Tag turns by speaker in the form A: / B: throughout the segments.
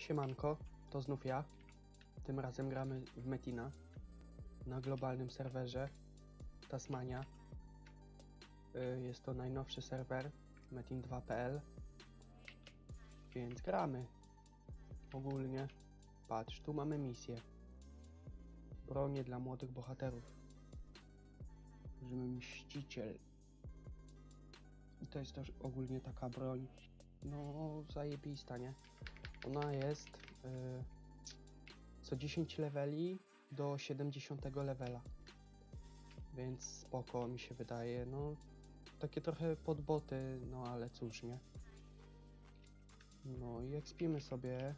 A: Siemanko, to znów ja. Tym razem gramy w Metina na globalnym serwerze Tasmania. Y, Jest to najnowszy serwer metin2.pl Więc gramy. Ogólnie, patrz, tu mamy misję. Bronie dla młodych bohaterów. Brzmi mściciel. I to jest też ogólnie taka broń. No, zajebista, nie? Ona jest y, co 10 leveli do 70 levela. Więc spoko mi się wydaje. No, takie trochę podboty, no ale cóż, nie? No i ekspimy sobie,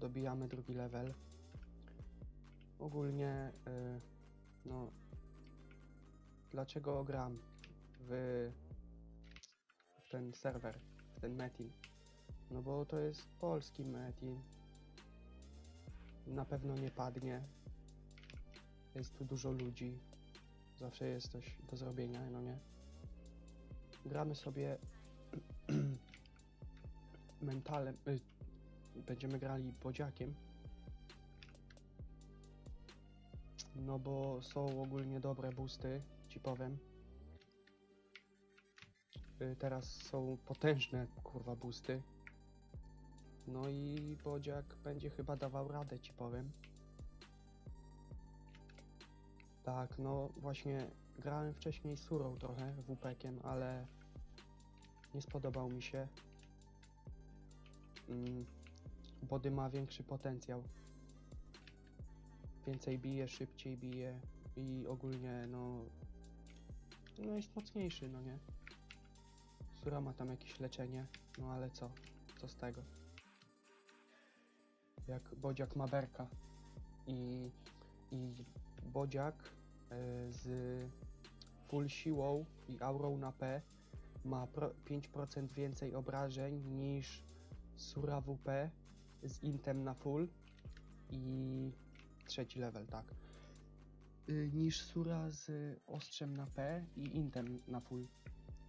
A: dobijamy drugi level. Ogólnie, y, no, dlaczego gram w, w ten serwer, w ten metin? No bo to jest polski metin. Na pewno nie padnie. Jest tu dużo ludzi. Zawsze jest coś do zrobienia, no nie? Gramy sobie mentalem. Y, będziemy grali bodziakiem. No bo są ogólnie dobre boosty, ci powiem. Y, teraz są potężne kurwa boosty. No i Bodziak będzie chyba dawał radę, ci powiem. Tak, no właśnie grałem wcześniej surą trochę WP-kiem, ale nie spodobał mi się. Mm, Body ma większy potencjał. Więcej bije, szybciej bije i ogólnie no, no jest mocniejszy, no nie? Sura ma tam jakieś leczenie, no ale co? Co z tego? Jak Bodziak ma berka i, i Bodziak e, z full siłą i aurą na P ma pro, 5% więcej obrażeń niż Sura WP z intem na full i trzeci level, tak. Y, niż Sura z ostrzem na P i intem na full.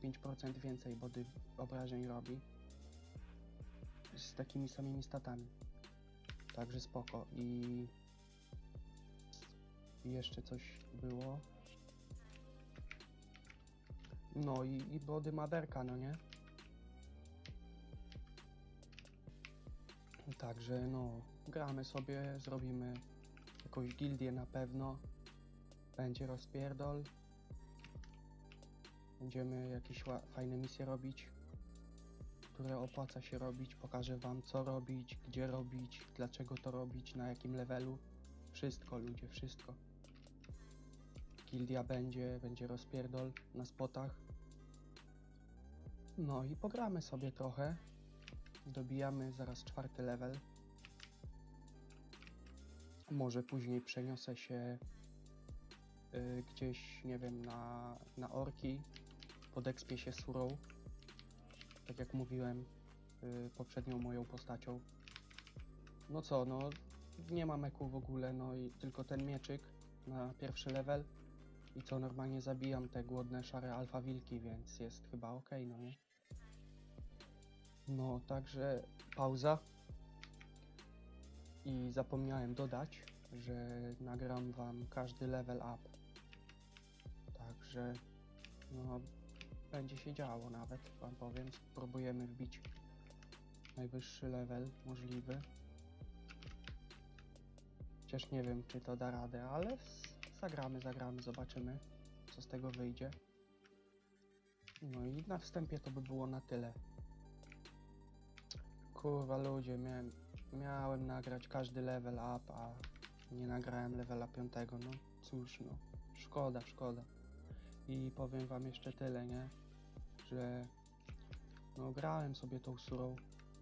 A: 5% więcej body obrażeń robi. Z takimi samymi statami. Także spoko. I, jeszcze coś było. No i, i body maderka, no nie? Także no, gramy sobie, zrobimy jakąś gildię na pewno. Będzie rozpierdol. Będziemy jakieś fajne misje robić które opłaca się robić. Pokażę Wam, co robić, gdzie robić, dlaczego to robić, na jakim levelu. Wszystko, ludzie, wszystko. Gildia będzie, będzie rozpierdol na spotach. No i pogramy sobie trochę. Dobijamy zaraz czwarty level. Może później przeniosę się y, gdzieś, nie wiem, na, na orki. Podekspię się surą tak jak mówiłem yy, poprzednią moją postacią. No co, no nie ma meku w ogóle, no i tylko ten mieczyk na pierwszy level i co, normalnie zabijam te głodne szare alfa wilki, więc jest chyba ok, no nie? No, także pauza. I zapomniałem dodać, że nagram wam każdy level up. Także, no, będzie się działo nawet, wam powiem. Spróbujemy wbić najwyższy level możliwy. Chociaż nie wiem, czy to da radę, ale zagramy, zagramy, zobaczymy, co z tego wyjdzie. No i na wstępie to by było na tyle. Kurwa ludzie, miałem, miałem nagrać każdy level up, a nie nagrałem levela 5, no cóż no, szkoda, szkoda. I powiem wam jeszcze tyle, nie? Że no grałem sobie tą surą,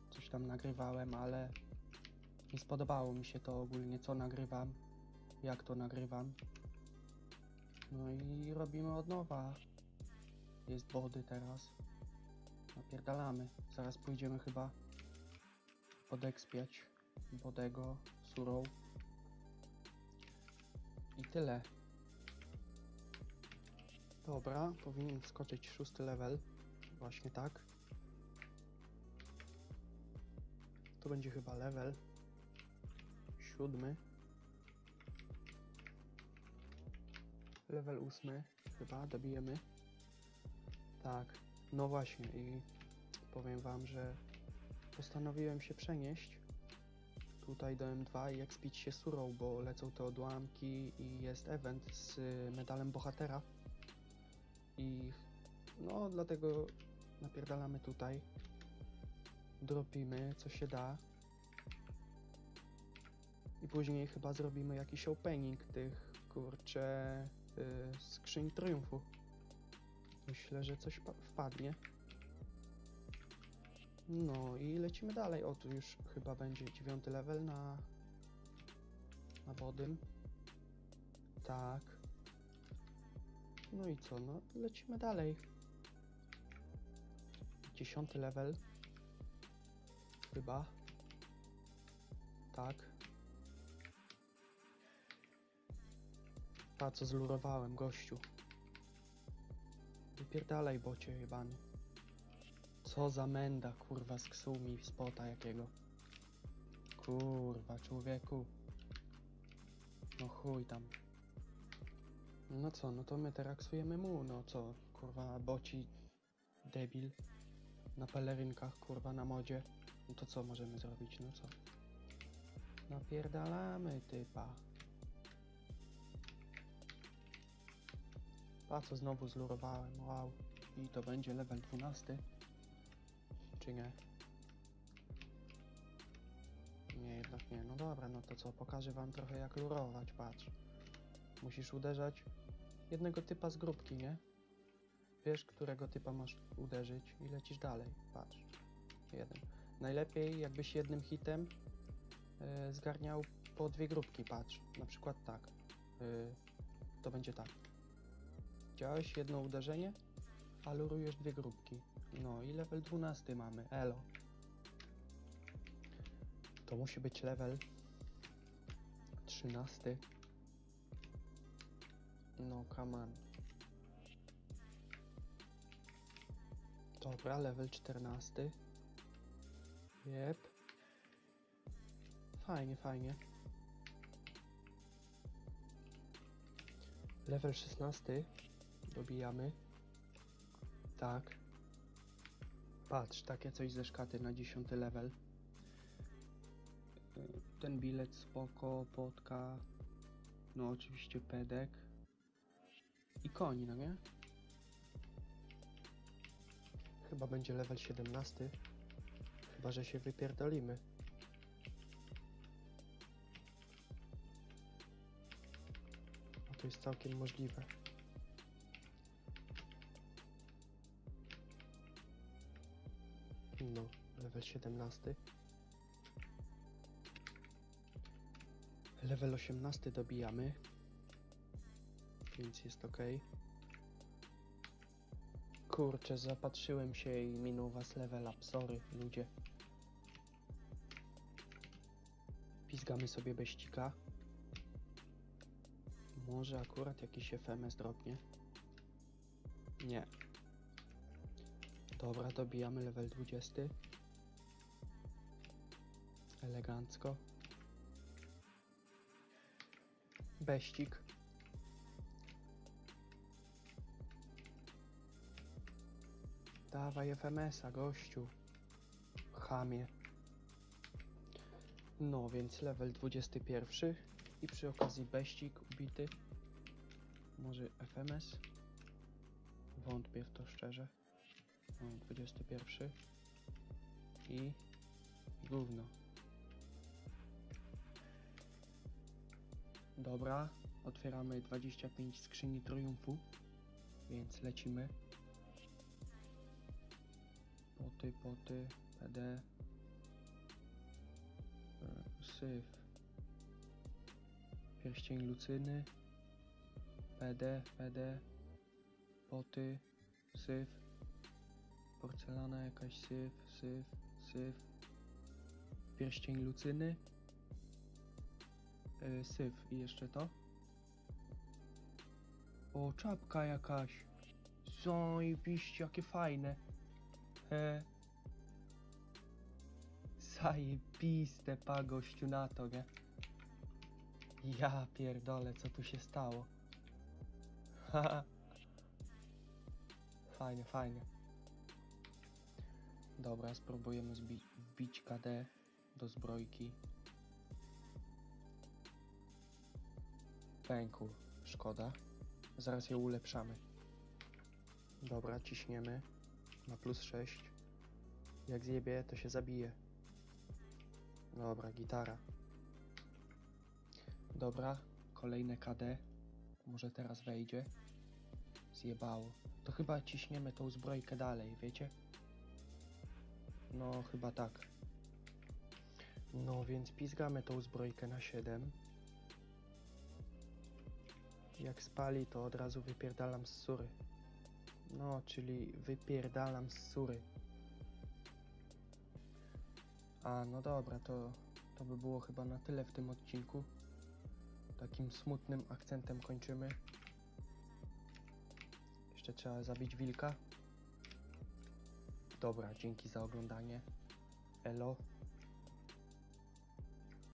A: coś tam nagrywałem, ale nie spodobało mi się to ogólnie, co nagrywam, jak to nagrywam. No i robimy od nowa. Jest wody teraz. Napierdalamy. Zaraz pójdziemy chyba podekspiać Bodego surą. I tyle. Dobra, powinien wskoczyć szósty level. Właśnie tak. To będzie chyba level. siódmy. Level ósmy, chyba, dobijemy. Tak, no właśnie i powiem wam, że postanowiłem się przenieść tutaj do M2 i ekspić się surą, bo lecą te odłamki i jest event z medalem bohatera. I no, dlatego napierdalamy tutaj. Dropimy, co się da. I później chyba zrobimy jakiś opening tych, kurcze, y, skrzyń triumfu. Myślę, że coś pa- wpadnie. No i lecimy dalej. O, tu już chyba będzie dziewiąty level na... na wodym. Tak. No i co, no lecimy dalej. Dziesiąty level. Chyba. Tak. Pa, co zlurowałem, gościu. Wypierdalaj, bocie jebany. Co za menda, kurwa, z ksumi spota jakiego. Kurwa, człowieku. No chuj tam. No co, no to my teraksujemy mu, no co, kurwa, boci, debil. Na pelerynkach, kurwa, na modzie. No to co możemy zrobić, no co? Napierdalamy typa. Pa, co znowu zlurowałem, wow. I to będzie level 12. Czy nie? Nie, jednak nie. No dobra, no to co, pokażę wam trochę jak lurować, patrz. Musisz uderzać jednego typa z grupki, nie? Wiesz, którego typa masz uderzyć i lecisz dalej, patrz. Jeden. Najlepiej jakbyś jednym hitem e, zgarniał po dwie grupki, patrz. Na przykład tak. E, to będzie tak. Działałeś jedno uderzenie, a lurujesz dwie grupki. No i level 12 mamy, elo. To musi być level 13. No, come on. Dobra, level 14. Jep. Fajnie, fajnie. Level 16. Dobijamy. Tak. Patrz, takie coś ze szkaty na 10 level. Ten bilet spoko, potka. No oczywiście pedek. I koni, no nie? Chyba będzie level 17. Chyba, że się wypierdolimy. No to jest całkiem możliwe. No, level 17. Level 18 dobijamy. Więc jest ok. Kurczę, zapatrzyłem się i minął was level up. Sorry, ludzie. Pizgamy sobie beścika. Może akurat jakiś FMS dropnie. Nie. Dobra, dobijamy level 20. Elegancko. Beścik. Dawaj FMS-a, gościu. Chamie. No, więc level 21 i przy okazji beścik ubity. Może FMS? Wątpię w to szczerze. No, 21 i gówno. Dobra, otwieramy 25 skrzyni triumfu, więc lecimy. Poty, poty, PD, e, syf, pierścień lucyny, PD, PD, poty, syf, porcelana jakaś, syf, syf, syf, pierścień lucyny, y, syf i jeszcze to. O, czapka jakaś. Zajebiście, jakie fajne. He. Zajebiste, pa gościu na to, nie? Ja pierdolę, co tu się stało? Haha. fajnie, fajnie. Dobra, spróbujemy wbić KD do zbrojki. Pękł, szkoda. Zaraz je ulepszamy. Dobra, ciśniemy na plus 6. Jak zjebie, to się zabije. Dobra, gitara. Dobra, kolejne KD. Może teraz wejdzie. Zjebało. To chyba ciśniemy tą zbrojkę dalej, wiecie? No, chyba tak. No, więc pizgamy tą zbrojkę na 7. Jak spali, to od razu wypierdalam z sury. No, czyli wypierdalam z sury. A, no dobra, to, to by było chyba na tyle w tym odcinku. Takim smutnym akcentem kończymy. Jeszcze trzeba zabić wilka. Dobra, dzięki za oglądanie. Elo.